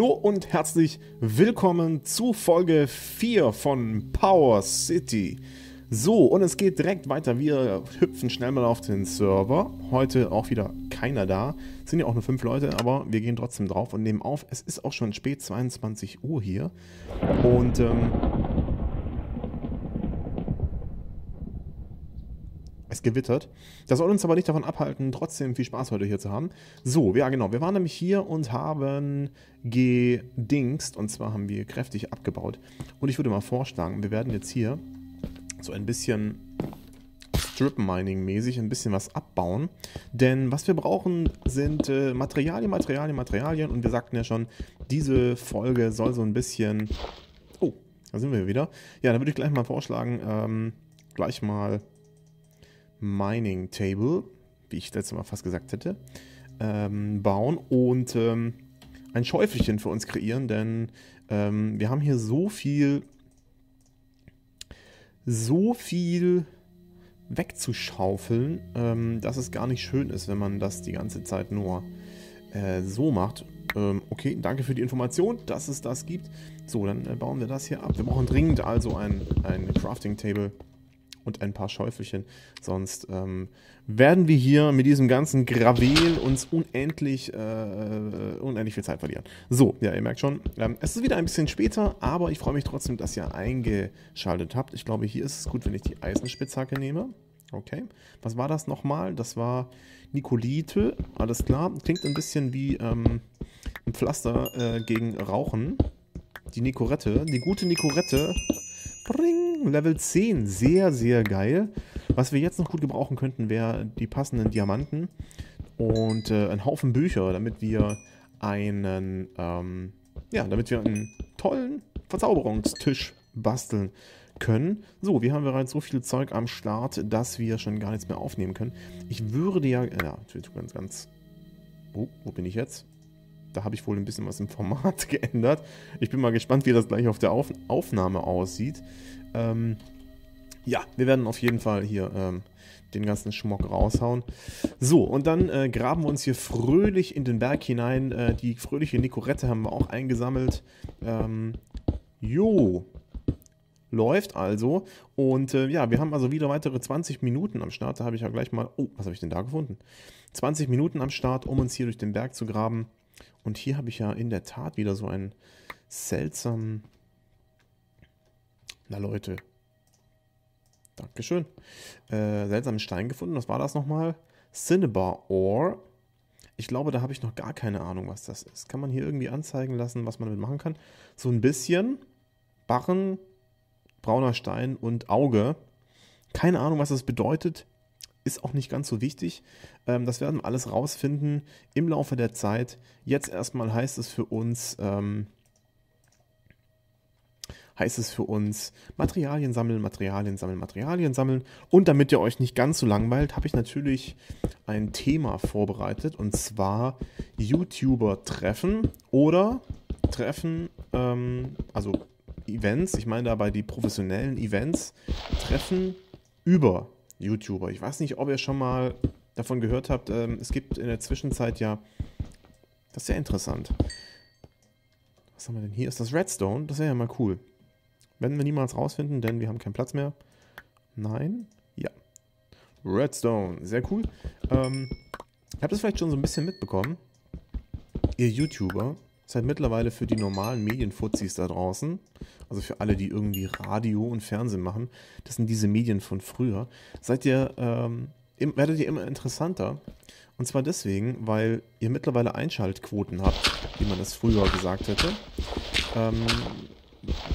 Hallo und herzlich willkommen zu Folge 4 von Power City. So, und es geht direkt weiter. Wir hüpfen schnell mal auf den Server. Heute auch wieder keiner da. Es sind ja auch nur fünf Leute, aber wir gehen trotzdem drauf und nehmen auf. Es ist auch schon spät, 22 Uhr hier. Und ähm, Es gewittert. Das soll uns aber nicht davon abhalten, trotzdem viel Spaß heute hier zu haben. So, ja genau, wir waren nämlich hier und haben gedingst. Und zwar haben wir kräftig abgebaut. Und ich würde mal vorschlagen, wir werden jetzt hier so ein bisschen Strip-Mining-mäßig ein bisschen was abbauen. Denn was wir brauchen, sind äh, Materialien, Materialien, Materialien. Und wir sagten ja schon, diese Folge soll so ein bisschen... Oh, da sind wir wieder. Ja, dann würde ich gleich mal vorschlagen, ähm, gleich mal Mining Table, wie ich letztes Mal fast gesagt hätte, ähm, bauen und ähm, ein Schäufelchen für uns kreieren, denn ähm, wir haben hier so viel, so viel wegzuschaufeln, ähm, dass es gar nicht schön ist, wenn man das die ganze Zeit nur äh, so macht. Ähm, okay, danke für die Information, dass es das gibt. So, dann äh, bauen wir das hier ab. Wir brauchen dringend also ein, ein Crafting Table und ein paar Schäufelchen. Sonst ähm, werden wir hier mit diesem ganzen Gravel uns unendlich, äh, äh, unendlich viel Zeit verlieren. So, ja, ihr merkt schon, ähm, es ist wieder ein bisschen später, aber ich freue mich trotzdem, dass ihr eingeschaltet habt. Ich glaube, hier ist es gut, wenn ich die Eisenspitzhacke nehme. Okay, was war das nochmal? Das war Nikolite, alles klar. Klingt ein bisschen wie ähm, ein Pflaster äh, gegen Rauchen. Die Nikorette, die gute Nikorette Bring, Level 10. Sehr, sehr geil. Was wir jetzt noch gut gebrauchen könnten, wäre die passenden Diamanten und äh, ein Haufen Bücher, damit wir einen, ähm, ja, damit wir einen tollen Verzauberungstisch basteln können. So, wir haben bereits so viel Zeug am Start, dass wir schon gar nichts mehr aufnehmen können. Ich würde ja, ja, ganz, ganz, oh, wo bin ich jetzt? Da habe ich wohl ein bisschen was im Format geändert. Ich bin mal gespannt, wie das gleich auf der auf Aufnahme aussieht. Ähm, ja, wir werden auf jeden Fall hier ähm, den ganzen Schmock raushauen. So, und dann äh, graben wir uns hier fröhlich in den Berg hinein. Äh, die fröhliche Nikorette haben wir auch eingesammelt. Ähm, jo, läuft also. Und äh, ja, wir haben also wieder weitere 20 Minuten am Start. Da habe ich ja gleich mal... Oh, was habe ich denn da gefunden? 20 Minuten am Start, um uns hier durch den Berg zu graben. Und hier habe ich ja in der Tat wieder so einen seltsamen... Na Leute. Dankeschön. Äh, seltsamen Stein gefunden. Was war das nochmal? Cinnabar Ore. Ich glaube, da habe ich noch gar keine Ahnung, was das ist. Kann man hier irgendwie anzeigen lassen, was man damit machen kann? So ein bisschen. Barren, brauner Stein und Auge. Keine Ahnung, was das bedeutet ist auch nicht ganz so wichtig. Ähm, das werden wir alles rausfinden im Laufe der Zeit. Jetzt erstmal heißt es für uns, ähm, heißt es für uns Materialien sammeln, Materialien sammeln, Materialien sammeln. Und damit ihr euch nicht ganz so langweilt, habe ich natürlich ein Thema vorbereitet und zwar YouTuber treffen oder treffen, ähm, also Events, ich meine dabei die professionellen Events, treffen über YouTuber. Ich weiß nicht, ob ihr schon mal davon gehört habt. Ähm, es gibt in der Zwischenzeit ja. Das ist ja interessant. Was haben wir denn hier? Ist das Redstone? Das wäre ja mal cool. Werden wir niemals rausfinden, denn wir haben keinen Platz mehr. Nein? Ja. Redstone. Sehr cool. Ähm, ihr habt das vielleicht schon so ein bisschen mitbekommen. Ihr YouTuber seid mittlerweile für die normalen Medienfuzis da draußen, also für alle, die irgendwie Radio und Fernsehen machen, das sind diese Medien von früher, seid ihr, ähm, werdet ihr immer interessanter. Und zwar deswegen, weil ihr mittlerweile Einschaltquoten habt, wie man es früher gesagt hätte, ähm,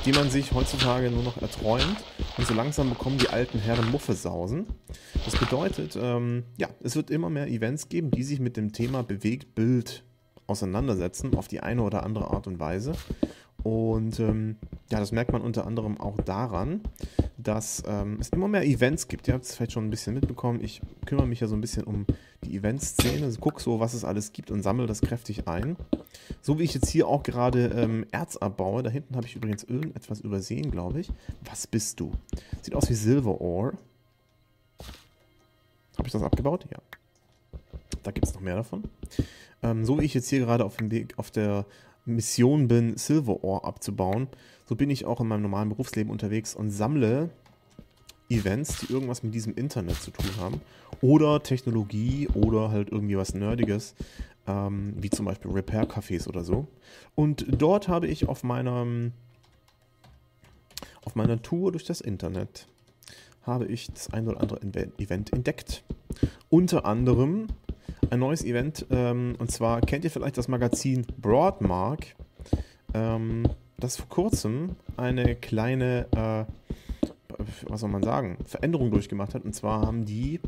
die man sich heutzutage nur noch erträumt. Und so langsam bekommen die alten Herren Muffesausen. Das bedeutet, ähm, ja, es wird immer mehr Events geben, die sich mit dem Thema Bewegtbild auseinandersetzen, auf die eine oder andere Art und Weise. Und ähm, ja, das merkt man unter anderem auch daran, dass ähm, es immer mehr Events gibt. Ihr habt es vielleicht schon ein bisschen mitbekommen. Ich kümmere mich ja so ein bisschen um die Eventszene, also gucke so, was es alles gibt und sammle das kräftig ein. So wie ich jetzt hier auch gerade ähm, Erz abbaue. Da hinten habe ich übrigens irgendetwas übersehen, glaube ich. Was bist du? Sieht aus wie Silver Ore. Habe ich das abgebaut? Ja. Da gibt es noch mehr davon. Ähm, so wie ich jetzt hier gerade auf, dem Weg, auf der Mission bin, Silver Ore abzubauen, so bin ich auch in meinem normalen Berufsleben unterwegs und sammle Events, die irgendwas mit diesem Internet zu tun haben. Oder Technologie oder halt irgendwie was Nerdiges, ähm, wie zum Beispiel Repair-Cafés oder so. Und dort habe ich auf meiner, auf meiner Tour durch das Internet habe ich das ein oder andere Event entdeckt. Unter anderem ein neues Event, ähm, und zwar kennt ihr vielleicht das Magazin Broadmark, ähm, das vor kurzem eine kleine, äh, was soll man sagen, Veränderung durchgemacht hat. Und zwar haben die,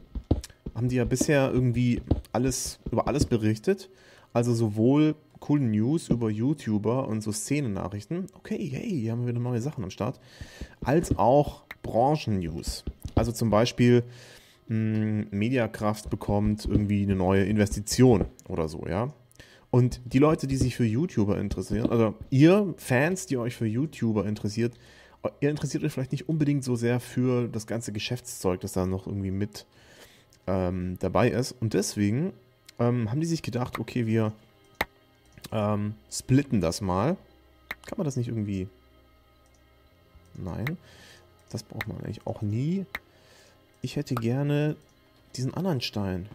haben die ja bisher irgendwie alles, über alles berichtet. Also sowohl coole News über YouTuber und so Szenenachrichten. Okay, hey, hier haben wir wieder neue Sachen am Start. Als auch Branchen-News. Also zum Beispiel, mh, Mediakraft bekommt irgendwie eine neue Investition oder so, ja. Und die Leute, die sich für YouTuber interessieren, also ihr Fans, die euch für YouTuber interessiert, ihr interessiert euch vielleicht nicht unbedingt so sehr für das ganze Geschäftszeug, das da noch irgendwie mit ähm, dabei ist. Und deswegen ähm, haben die sich gedacht, okay, wir ähm, splitten das mal. Kann man das nicht irgendwie... Nein, das braucht man eigentlich auch nie. Ich hätte gerne diesen anderen Stein.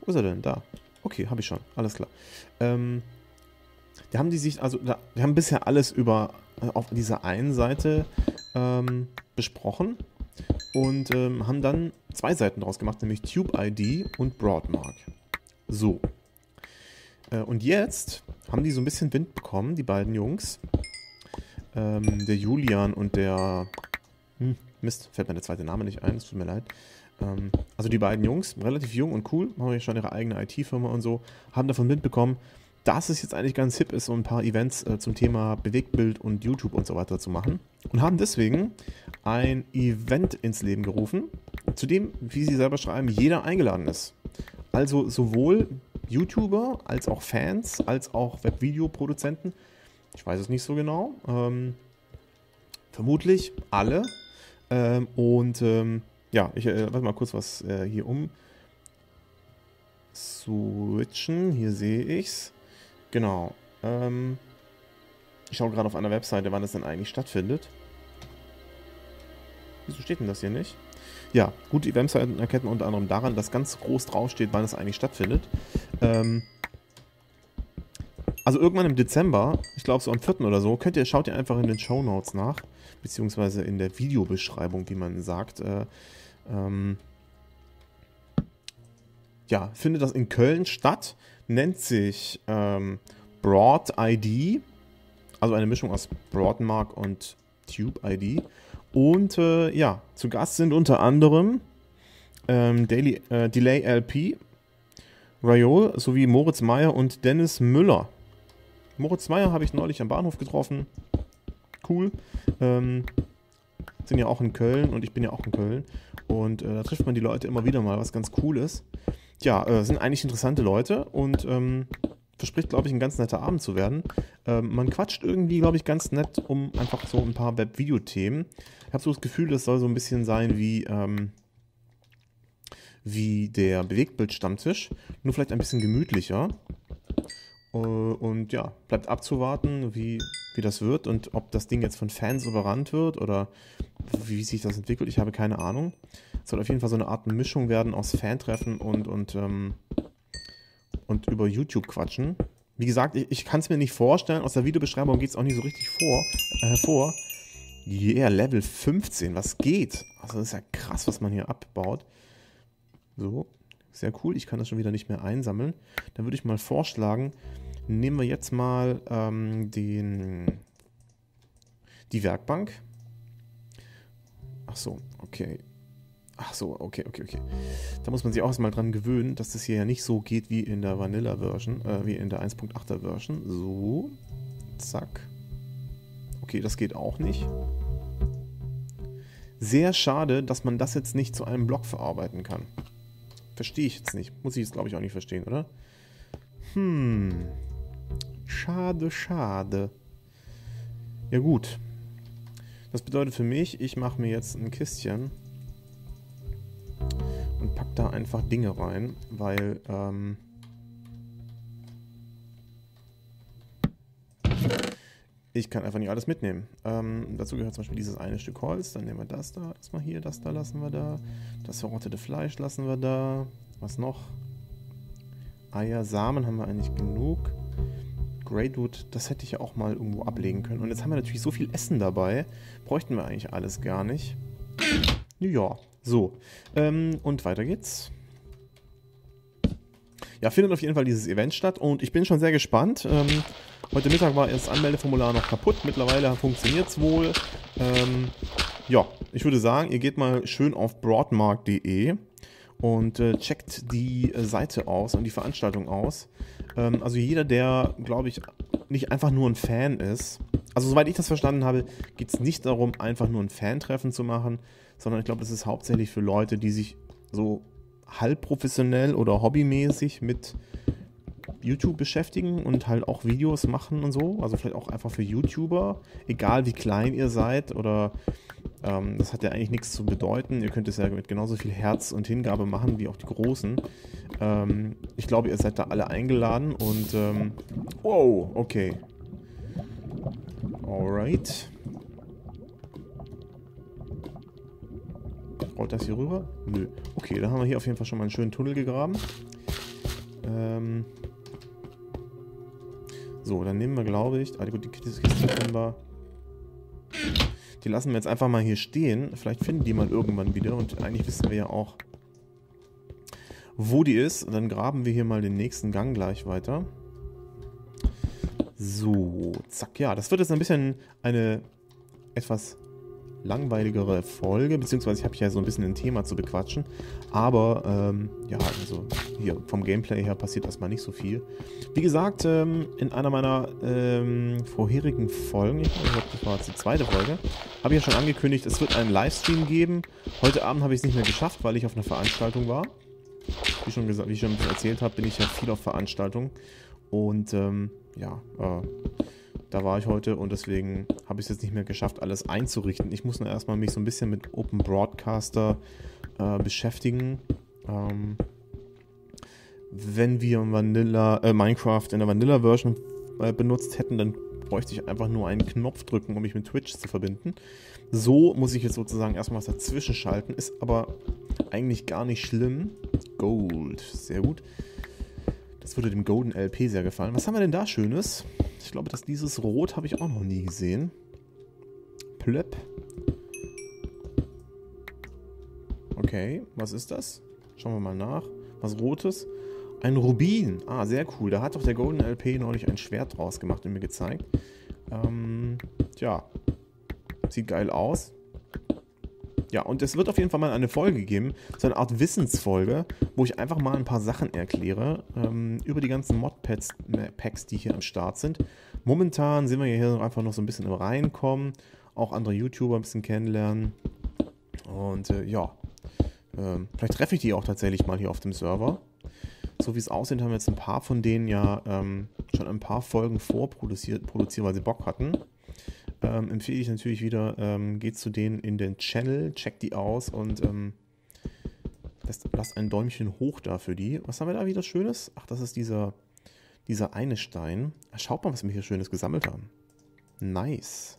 Wo ist er denn? Da. Okay, habe ich schon. Alles klar. Ähm, da haben die sich, also, da, wir haben bisher alles über, äh, auf dieser einen Seite ähm, besprochen und ähm, haben dann zwei Seiten draus gemacht, nämlich TubeID und Broadmark. So. Äh, und jetzt haben die so ein bisschen Wind bekommen, die beiden Jungs. Ähm, der Julian und der hm, Mist, fällt mir der zweite Name nicht ein, es tut mir leid. Ähm, also die beiden Jungs, relativ jung und cool, haben ja schon ihre eigene IT-Firma und so, haben davon mitbekommen, dass es jetzt eigentlich ganz hip ist, so ein paar Events äh, zum Thema Bewegtbild und YouTube und so weiter zu machen. Und haben deswegen ein Event ins Leben gerufen, zu dem, wie sie selber schreiben, jeder eingeladen ist. Also sowohl YouTuber als auch Fans, als auch Webvideoproduzenten. Ich weiß es nicht so genau. Ähm, vermutlich alle ähm, und ähm, ja, ich äh, warte mal kurz was äh, hier um. Switchen, hier sehe ich's. Genau. Ähm, ich schaue gerade auf einer Webseite, wann es denn eigentlich stattfindet. Wieso steht denn das hier nicht? Ja, gut, die Webseiten erkennen unter anderem daran, dass ganz groß draufsteht, wann es eigentlich stattfindet. Ähm, also irgendwann im Dezember, ich glaube so am 4. oder so, könnt ihr, schaut ihr einfach in den Show Notes nach beziehungsweise in der Videobeschreibung, wie man sagt. Äh, ähm, ja, findet das in Köln statt, nennt sich ähm, Broad ID, also eine Mischung aus Broadmark und Tube ID. Und äh, ja, zu Gast sind unter anderem ähm, Daily, äh, Delay LP, Rayol sowie Moritz Meyer und Dennis Müller. Moritz Meyer habe ich neulich am Bahnhof getroffen cool. Ähm, sind ja auch in Köln und ich bin ja auch in Köln. Und äh, da trifft man die Leute immer wieder mal, was ganz cool ist. Ja, äh, sind eigentlich interessante Leute und ähm, verspricht, glaube ich, ein ganz netter Abend zu werden. Ähm, man quatscht irgendwie, glaube ich, ganz nett um einfach so ein paar Web-Video-Themen. Ich habe so das Gefühl, das soll so ein bisschen sein wie, ähm, wie der Bewegtbild-Stammtisch, nur vielleicht ein bisschen gemütlicher. Uh, und ja, bleibt abzuwarten, wie, wie das wird und ob das Ding jetzt von Fans überrannt wird oder wie sich das entwickelt. Ich habe keine Ahnung. Es soll auf jeden Fall so eine Art Mischung werden aus Fantreffen und, und, ähm, und über YouTube quatschen. Wie gesagt, ich, ich kann es mir nicht vorstellen. Aus der Videobeschreibung geht es auch nicht so richtig vor, äh, hervor. Yeah, Level 15, was geht? Also das ist ja krass, was man hier abbaut. So, sehr cool. Ich kann das schon wieder nicht mehr einsammeln. Dann würde ich mal vorschlagen, nehmen wir jetzt mal ähm, den, die Werkbank. Ach so, okay. Ach so, okay, okay, okay. Da muss man sich auch erstmal dran gewöhnen, dass das hier ja nicht so geht wie in der Vanilla-Version, äh, wie in der 1.8er Version. So, zack. Okay, das geht auch nicht. Sehr schade, dass man das jetzt nicht zu einem Block verarbeiten kann. Verstehe ich jetzt nicht. Muss ich jetzt, glaube ich, auch nicht verstehen, oder? Hm. Schade, schade. Ja gut. Das bedeutet für mich, ich mache mir jetzt ein Kistchen und pack da einfach Dinge rein, weil, ähm, ich kann einfach nicht alles mitnehmen. Ähm, dazu gehört zum Beispiel dieses eine Stück Holz. Dann nehmen wir das da erstmal hier, das da lassen wir da. Das verrottete Fleisch lassen wir da. Was noch? Eier, Samen haben wir eigentlich genug. Greywood, das hätte ich ja auch mal irgendwo ablegen können. Und jetzt haben wir natürlich so viel Essen dabei. Bräuchten wir eigentlich alles gar nicht. Ja, so. Ähm, und weiter geht's. Ja, findet auf jeden Fall dieses Event statt und ich bin schon sehr gespannt. Ähm, heute Mittag war das Anmeldeformular noch kaputt. Mittlerweile funktioniert es wohl. Ähm, ja, ich würde sagen, ihr geht mal schön auf broadmark.de und äh, checkt die äh, Seite aus und die Veranstaltung aus. Ähm, also jeder, der, glaube ich, nicht einfach nur ein Fan ist, also soweit ich das verstanden habe, geht es nicht darum, einfach nur ein Fan-Treffen zu machen, sondern ich glaube, das ist hauptsächlich für Leute, die sich so halbprofessionell oder hobbymäßig mit YouTube beschäftigen und halt auch Videos machen und so. Also vielleicht auch einfach für YouTuber, egal wie klein ihr seid oder ähm, das hat ja eigentlich nichts zu bedeuten. Ihr könnt es ja mit genauso viel Herz und Hingabe machen wie auch die Großen. Ähm, ich glaube, ihr seid da alle eingeladen und ähm, wow, okay. Alright. Rollt das hier rüber? Nö. Okay, dann haben wir hier auf jeden Fall schon mal einen schönen Tunnel gegraben. Ähm so, dann nehmen wir, glaube ich... Ah, gut, die Kiste können wir... Die lassen wir jetzt einfach mal hier stehen. Vielleicht finden die mal irgendwann wieder. Und eigentlich wissen wir ja auch, wo die ist. Und dann graben wir hier mal den nächsten Gang gleich weiter. So, zack. Ja, das wird jetzt ein bisschen eine etwas langweiligere Folge, beziehungsweise ich habe ja so ein bisschen ein Thema zu bequatschen. Aber ähm, ja, also hier vom Gameplay her passiert erstmal nicht so viel. Wie gesagt, ähm, in einer meiner ähm, vorherigen Folgen, ich glaube, das war jetzt die zweite Folge, habe ich ja schon angekündigt, es wird einen Livestream geben. Heute Abend habe ich es nicht mehr geschafft, weil ich auf einer Veranstaltung war. Wie, schon gesagt, wie ich schon erzählt habe, bin ich ja viel auf Veranstaltungen. Und ähm, ja, äh, da war ich heute und deswegen habe ich es jetzt nicht mehr geschafft, alles einzurichten. Ich muss nur erstmal mich so ein bisschen mit Open Broadcaster äh, beschäftigen. Ähm, wenn wir Vanilla, äh, Minecraft in der Vanilla-Version äh, benutzt hätten, dann bräuchte ich einfach nur einen Knopf drücken, um mich mit Twitch zu verbinden. So muss ich jetzt sozusagen erstmal was dazwischen schalten, ist aber eigentlich gar nicht schlimm. Gold, sehr gut. Das würde dem Golden LP sehr gefallen. Was haben wir denn da Schönes? Ich glaube, dass dieses Rot habe ich auch noch nie gesehen. Plöpp. Okay, was ist das? Schauen wir mal nach. Was Rotes? Ein Rubin. Ah, sehr cool. Da hat doch der Golden LP neulich ein Schwert draus gemacht und mir gezeigt. Ähm, tja. Sieht geil aus. Ja, und es wird auf jeden Fall mal eine Folge geben, so eine Art Wissensfolge, wo ich einfach mal ein paar Sachen erkläre ähm, über die ganzen Modpacks, Packs, die hier am Start sind. Momentan sind wir hier einfach noch so ein bisschen im Reinkommen, auch andere YouTuber ein bisschen kennenlernen. Und äh, ja, äh, vielleicht treffe ich die auch tatsächlich mal hier auf dem Server. So wie es aussieht, haben wir jetzt ein paar von denen ja ähm, schon ein paar Folgen vorproduziert, produziert, weil sie Bock hatten ähm, empfehle ich natürlich wieder, ähm, geht zu denen in den Channel, checkt die aus und ähm, lasst, lasst ein Däumchen hoch da für die. Was haben wir da wieder Schönes? Ach, das ist dieser, dieser eine Stein. Ach, schaut mal, was wir hier Schönes gesammelt haben. Nice.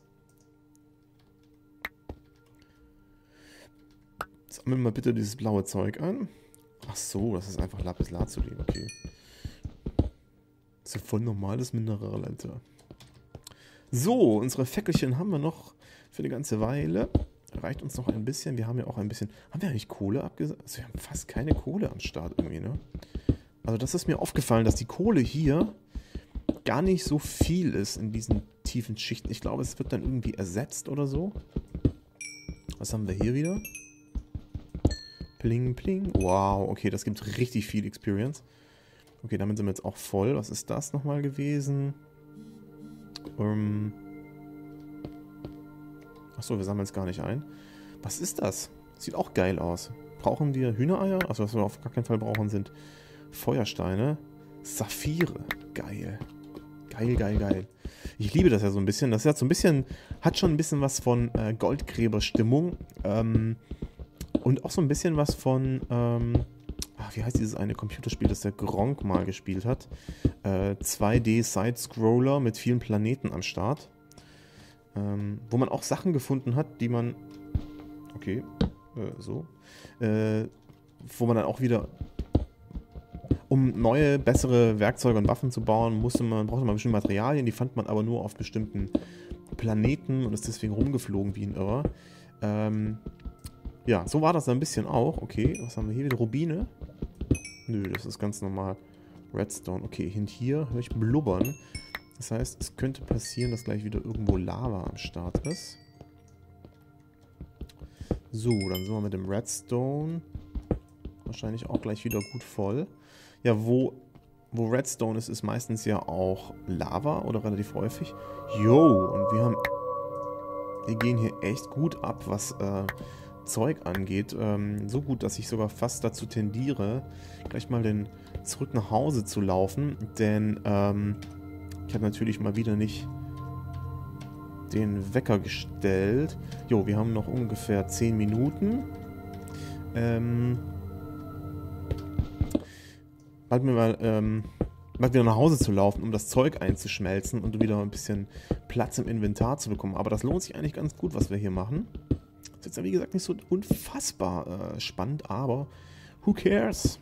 Sammeln wir bitte dieses blaue Zeug an. Ach so, das ist einfach Lapis Lazuli, okay. Das ist ja voll normales Mineral, Alter. So, unsere Fäckelchen haben wir noch für eine ganze Weile. Reicht uns noch ein bisschen. Wir haben ja auch ein bisschen. Haben wir eigentlich Kohle abgesagt? Also wir haben fast keine Kohle am Start irgendwie, ne? Also, das ist mir aufgefallen, dass die Kohle hier gar nicht so viel ist in diesen tiefen Schichten. Ich glaube, es wird dann irgendwie ersetzt oder so. Was haben wir hier wieder? Pling, pling. Wow, okay, das gibt richtig viel Experience. Okay, damit sind wir jetzt auch voll. Was ist das nochmal gewesen? Ähm Achso, wir sammeln es gar nicht ein. Was ist das? Sieht auch geil aus. Brauchen wir Hühnereier? Also was wir auf gar keinen Fall brauchen, sind Feuersteine. Saphire. Geil. Geil, geil, geil. Ich liebe das ja so ein bisschen. Das hat so ein bisschen, hat schon ein bisschen was von äh, Goldgräberstimmung. Ähm, und auch so ein bisschen was von, ähm, ach, wie heißt dieses eine Computerspiel, das der Gronk mal gespielt hat? Äh, 2D Side-Scroller mit vielen Planeten am Start. Ähm, wo man auch Sachen gefunden hat, die man... Okay, äh, so. Äh, wo man dann auch wieder... Um neue, bessere Werkzeuge und Waffen zu bauen, musste man, brauchte man bestimmte Materialien, die fand man aber nur auf bestimmten Planeten und ist deswegen rumgeflogen wie ein Irrer. Ähm, ja, so war das ein bisschen auch. Okay, was haben wir hier wieder? Rubine? Nö, das ist ganz normal. Redstone. Okay, hin hier höre ich blubbern. Das heißt, es könnte passieren, dass gleich wieder irgendwo Lava am Start ist. So, dann sind wir mit dem Redstone wahrscheinlich auch gleich wieder gut voll. Ja, wo, wo Redstone ist, ist meistens ja auch Lava oder relativ häufig. Jo, und wir haben... Wir gehen hier echt gut ab, was äh, Zeug angeht. Ähm, so gut, dass ich sogar fast dazu tendiere, gleich mal den zurück nach Hause zu laufen. Denn ähm, ich habe natürlich mal wieder nicht den Wecker gestellt. Jo, wir haben noch ungefähr 10 Minuten. Ähm, bald mir mal, ähm, bald wieder nach Hause zu laufen, um das Zeug einzuschmelzen und wieder ein bisschen Platz im Inventar zu bekommen. Aber das lohnt sich eigentlich ganz gut, was wir hier machen. Ist jetzt ja wie gesagt nicht so unfassbar äh, spannend, aber who cares?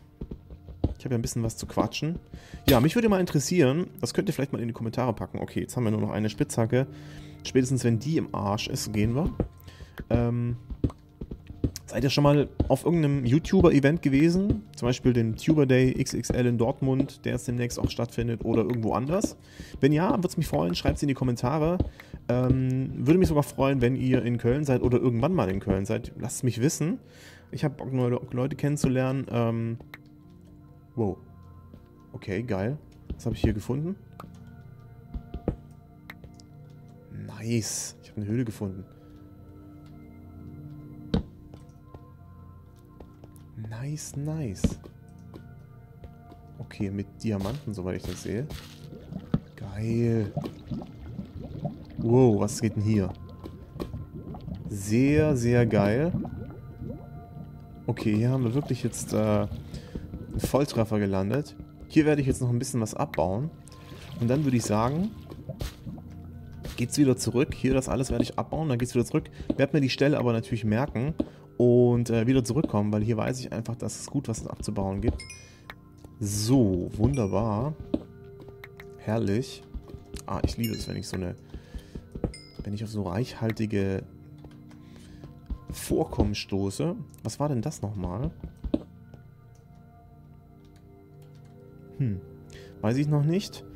Ich habe ja ein bisschen was zu quatschen. Ja, mich würde mal interessieren, das könnt ihr vielleicht mal in die Kommentare packen. Okay, jetzt haben wir nur noch eine Spitzhacke. Spätestens wenn die im Arsch ist, gehen wir. Ähm, seid ihr schon mal auf irgendeinem YouTuber-Event gewesen? Zum Beispiel den Tuber Day XXL in Dortmund, der jetzt demnächst auch stattfindet oder irgendwo anders? Wenn ja, würde es mich freuen, schreibt es in die Kommentare. Ähm, würde mich sogar freuen, wenn ihr in Köln seid oder irgendwann mal in Köln seid. Lasst es mich wissen. Ich habe Bock, neue Leute kennenzulernen. Ähm, wow. Okay, geil. Was habe ich hier gefunden? Nice. Ich habe eine Höhle gefunden. Nice, nice. Okay, mit Diamanten, soweit ich das sehe. Geil. Wow, was geht denn hier? Sehr, sehr geil. Okay, hier haben wir wirklich jetzt äh, einen Volltreffer gelandet. Hier werde ich jetzt noch ein bisschen was abbauen. Und dann würde ich sagen, geht's wieder zurück. Hier das alles werde ich abbauen, dann geht's wieder zurück. Werde mir die Stelle aber natürlich merken und äh, wieder zurückkommen, weil hier weiß ich einfach, dass es gut was abzubauen gibt. So, wunderbar. Herrlich. Ah, ich liebe es, wenn ich so eine... Wenn ich auf so reichhaltige Vorkommen stoße. Was war denn das nochmal? Hm. Weiß ich noch nicht.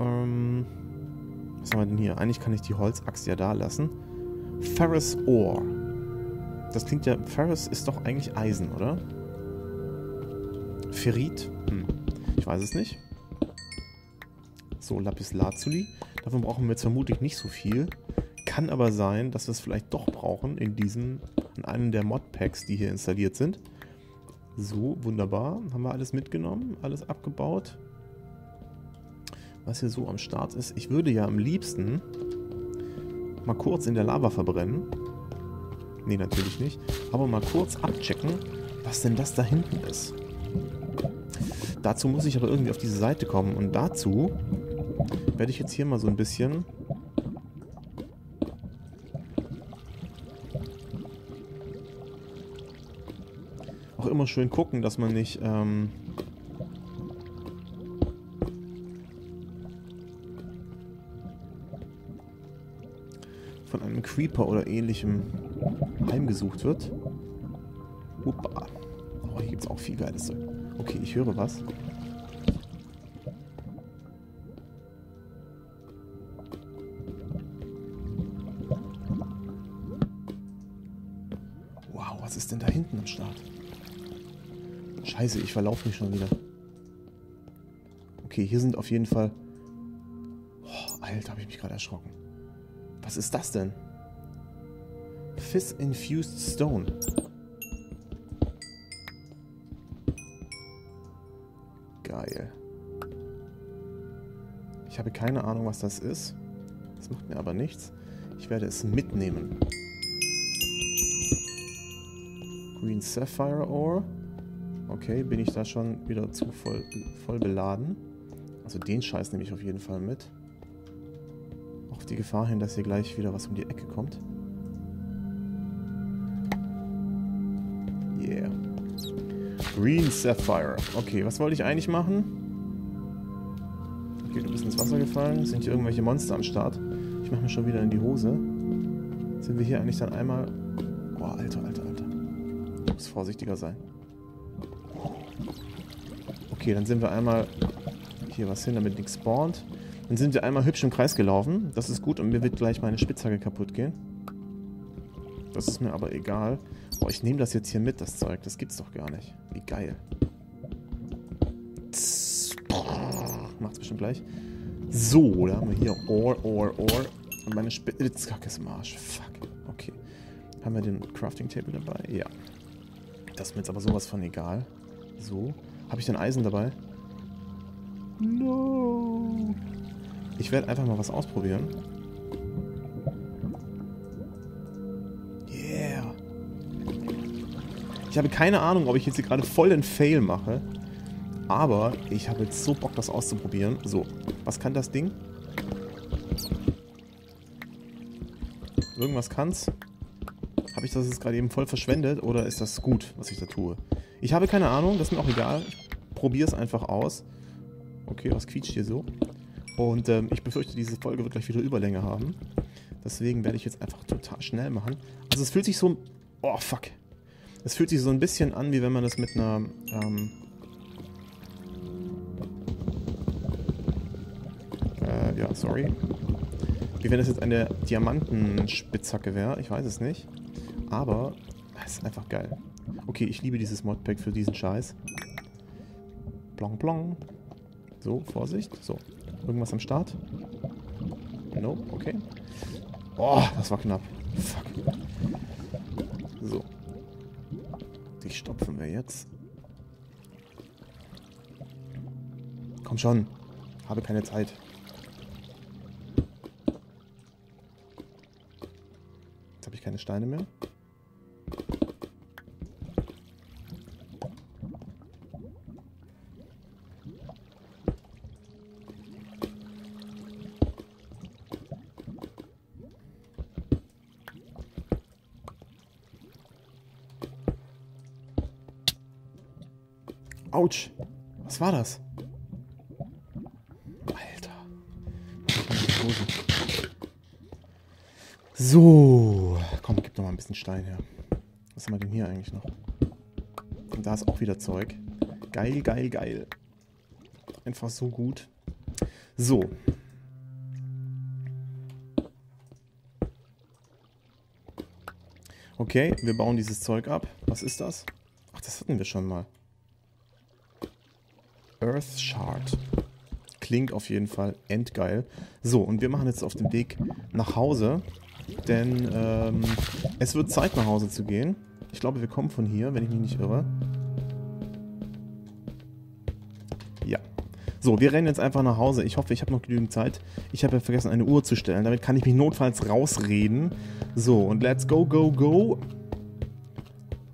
Ähm... Was haben wir denn hier? Eigentlich kann ich die Holzaxt ja da lassen. Ferrous Ore. Das klingt ja... Ferrous ist doch eigentlich Eisen, oder? Ferrit? Hm. Ich weiß es nicht. So, Lapis Lazuli. Davon brauchen wir jetzt vermutlich nicht so viel. Kann aber sein, dass wir es vielleicht doch brauchen in diesem, in einem der Modpacks, die hier installiert sind. So, wunderbar. Haben wir alles mitgenommen, alles abgebaut was hier so am Start ist. Ich würde ja am liebsten mal kurz in der Lava verbrennen. Nee, natürlich nicht. Aber mal kurz abchecken, was denn das da hinten ist. Dazu muss ich aber irgendwie auf diese Seite kommen. Und dazu werde ich jetzt hier mal so ein bisschen... Auch immer schön gucken, dass man nicht... Ähm von einem Creeper oder ähnlichem heimgesucht wird. Huppa. Oh, hier gibt es auch viel geiles Zeug. Okay, ich höre was. Wow, was ist denn da hinten am Start? Scheiße, ich verlaufe mich schon wieder. Okay, hier sind auf jeden Fall... Oh, Alter, habe ich mich gerade erschrocken. Was ist das denn? Fizz Infused Stone. Geil. Ich habe keine Ahnung, was das ist. Das macht mir aber nichts. Ich werde es mitnehmen. Green Sapphire Ore. Okay, bin ich da schon wieder zu voll, voll beladen. Also den Scheiß nehme ich auf jeden Fall mit Auf die Gefahr hin, dass hier gleich wieder was um die Ecke kommt. Green Sapphire. Okay, was wollte ich eigentlich machen? Okay, du bist ins Wasser gefallen. Sind hier irgendwelche Monster am Start? Ich mache mir schon wieder in die Hose. Sind wir hier eigentlich dann einmal... Oh, Alter, Alter, Alter. Ich muss vorsichtiger sein. Okay, dann sind wir einmal hier was hin, damit nichts spawnt. Dann sind wir einmal hübsch im Kreis gelaufen. Das ist gut und mir wird gleich meine Spitzhacke kaputt gehen. Das ist mir aber egal. Boah, ich nehme das jetzt hier mit, das Zeug. Das gibt's doch gar nicht. Wie geil. Macht's bestimmt gleich. So, da haben wir hier Ohr, Ohr, Ohr. Und meine Spitzhacke ist im Arsch. Fuck. Okay. Haben wir den Crafting Table dabei? Ja. Das ist mir jetzt aber sowas von egal. So. Habe ich denn Eisen dabei? No. Ich werde einfach mal was ausprobieren. Ich habe keine Ahnung, ob ich jetzt hier gerade voll den Fail mache. Aber ich habe jetzt so Bock, das auszuprobieren. So, was kann das Ding? Irgendwas kann's. Habe ich das jetzt gerade eben voll verschwendet oder ist das gut, was ich da tue? Ich habe keine Ahnung, das ist mir auch egal. Ich probiere es einfach aus. Okay, was quietscht hier so? Und ähm, ich befürchte, diese Folge wird gleich wieder Überlänge haben. Deswegen werde ich jetzt einfach total schnell machen. Also es fühlt sich so... Oh, fuck. Es fühlt sich so ein bisschen an, wie wenn man das mit einer... Ähm, äh, ja, sorry. Wie wenn das jetzt eine Diamantenspitzhacke wäre. Ich weiß es nicht. Aber es ist einfach geil. Okay, ich liebe dieses Modpack für diesen Scheiß. Blong, blong. So, Vorsicht. So, irgendwas am Start? Nope, okay. Oh, das war knapp. Stopfen wir jetzt. Komm schon. Habe keine Zeit. Jetzt habe ich keine Steine mehr. Autsch. Was war das? Alter. So. Komm, gib doch mal ein bisschen Stein her. Was haben wir denn hier eigentlich noch? Und da ist auch wieder Zeug. Geil, geil, geil. Einfach so gut. So. Okay, wir bauen dieses Zeug ab. Was ist das? Ach, das hatten wir schon mal. Earth Shard. Klingt auf jeden Fall endgeil. So, und wir machen jetzt auf den Weg nach Hause. Denn ähm, es wird Zeit, nach Hause zu gehen. Ich glaube, wir kommen von hier, wenn ich mich nicht irre. Ja. So, wir rennen jetzt einfach nach Hause. Ich hoffe, ich habe noch genügend Zeit. Ich habe ja vergessen, eine Uhr zu stellen. Damit kann ich mich notfalls rausreden. So, und let's go, go, go.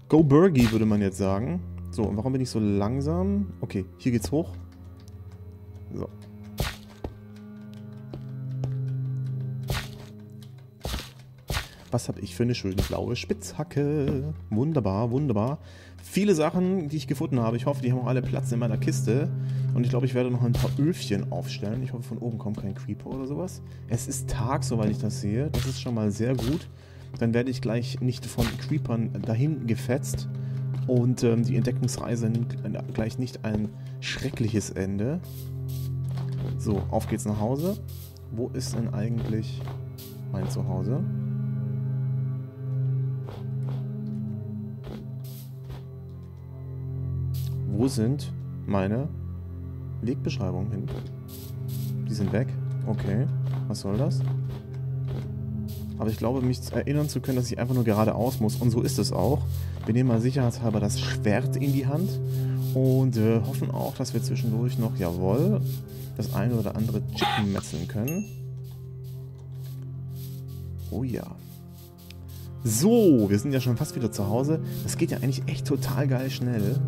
Go Burgie, würde man jetzt sagen. So, und warum bin ich so langsam? Okay, hier geht's hoch. So. Was habe ich für eine schöne blaue Spitzhacke? Wunderbar, wunderbar. Viele Sachen, die ich gefunden habe. Ich hoffe, die haben auch alle Platz in meiner Kiste. Und ich glaube, ich werde noch ein paar Öfchen aufstellen. Ich hoffe, von oben kommt kein Creeper oder sowas. Es ist Tag, soweit ich das sehe. Das ist schon mal sehr gut. Dann werde ich gleich nicht von Creepern dahin gefetzt. Und ähm, die Entdeckungsreise nimmt gleich nicht ein schreckliches Ende. So, auf geht's nach Hause. Wo ist denn eigentlich mein Zuhause? Wo sind meine Wegbeschreibungen hin? Die sind weg. Okay, was soll das? Aber ich glaube, mich erinnern zu können, dass ich einfach nur geradeaus muss. Und so ist es auch. Wir nehmen mal sicherheitshalber das Schwert in die Hand und äh, hoffen auch, dass wir zwischendurch noch, jawohl, das eine oder andere Chicken metzeln können. Oh ja. So, wir sind ja schon fast wieder zu Hause. Das geht ja eigentlich echt total geil schnell.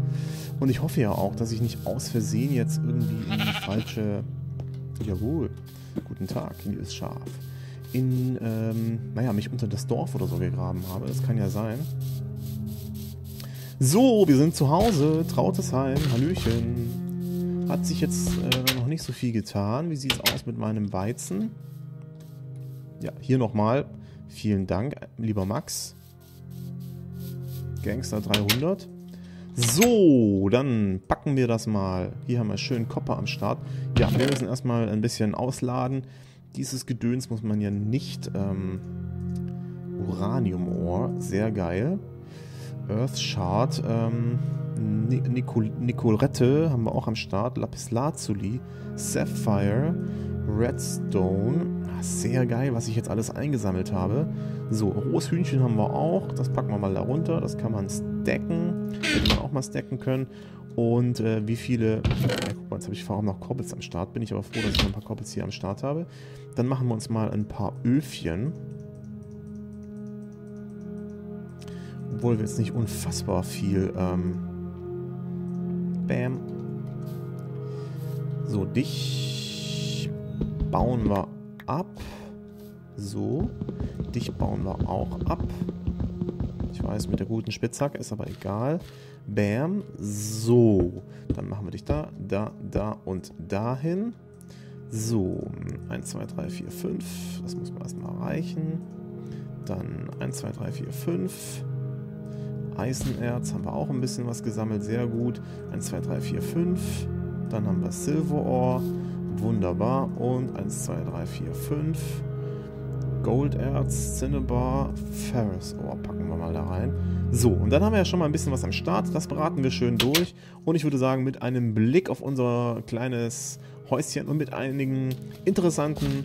Und ich hoffe ja auch, dass ich nicht aus Versehen jetzt irgendwie in die falsche... Jawohl. Guten Tag, hier ist scharf in, ähm, naja, mich unter das Dorf oder so gegraben habe. Das kann ja sein. So, wir sind zu Hause. Trautesheim, Hallöchen. Hat sich jetzt äh, noch nicht so viel getan. Wie sieht es aus mit meinem Weizen? Ja, hier nochmal. Vielen Dank, lieber Max. Gangster 300. So, dann packen wir das mal. Hier haben wir schön Kopper am Start. Ja, wir müssen erstmal ein bisschen ausladen. Dieses Gedöns muss man ja nicht... Ähm, Uranium Ore, sehr geil. Earth Shard, ähm, Nicol Nicolette haben wir auch am Start. Lapis Lazuli, Sapphire, Redstone. Ah, sehr geil, was ich jetzt alles eingesammelt habe. So, rohes Hühnchen haben wir auch. Das packen wir mal da runter. Das kann man stacken. Hätte man auch mal stacken können. Und äh, wie viele... Ja, guck mal, jetzt habe ich vor allem noch Koppels am Start. Bin ich aber froh, dass ich noch ein paar Koppels hier am Start habe. Dann machen wir uns mal ein paar Öfchen. Obwohl wir jetzt nicht unfassbar viel... Ähm Bam. So, dich bauen wir ab. So. Dich bauen wir auch ab. Ich weiß, mit der guten Spitzhacke ist aber egal. Bam. So. Dann machen wir dich da, da, da und dahin. So. 1, 2, 3, 4, 5. Das muss man erstmal erreichen. Dann 1, 2, 3, 4, 5. Eisenerz haben wir auch ein bisschen was gesammelt. Sehr gut. 1, 2, 3, 4, 5. Dann haben wir Silver Ore. Wunderbar. Und 1, 2, 3, 4, 5. Golderz, Cinnabar, Ferris Ore packen wir mal da rein. So, und dann haben wir ja schon mal ein bisschen was am Start. Das beraten wir schön durch. Und ich würde sagen, mit einem Blick auf unser kleines Häuschen und mit einigen interessanten,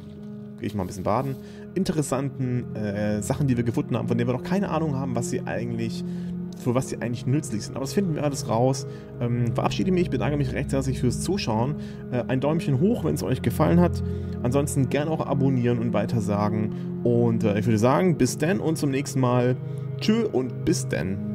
gehe ich mal ein bisschen baden, interessanten äh, Sachen, die wir gefunden haben, von denen wir noch keine Ahnung haben, was sie eigentlich für was sie eigentlich nützlich sind. Aber das finden wir alles raus. Ähm, verabschiede mich, bedanke mich recht herzlich fürs Zuschauen. Äh, ein Däumchen hoch, wenn es euch gefallen hat. Ansonsten gerne auch abonnieren und weiter sagen. Und äh, ich würde sagen, bis dann und zum nächsten Mal. Tschö und bis dann.